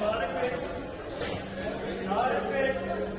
भारत में भारत में